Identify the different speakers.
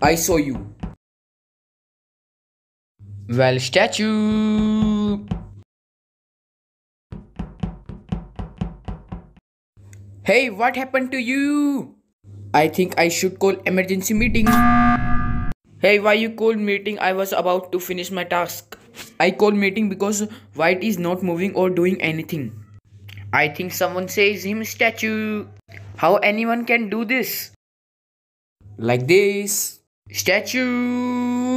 Speaker 1: I saw you. Well, statue. Hey, what happened to you? I think I should call emergency meeting. Hey, why you call meeting? I was about to finish my task. I call meeting because White is not moving or doing anything. I think someone says him statue. How anyone can do this? Like this. Statue.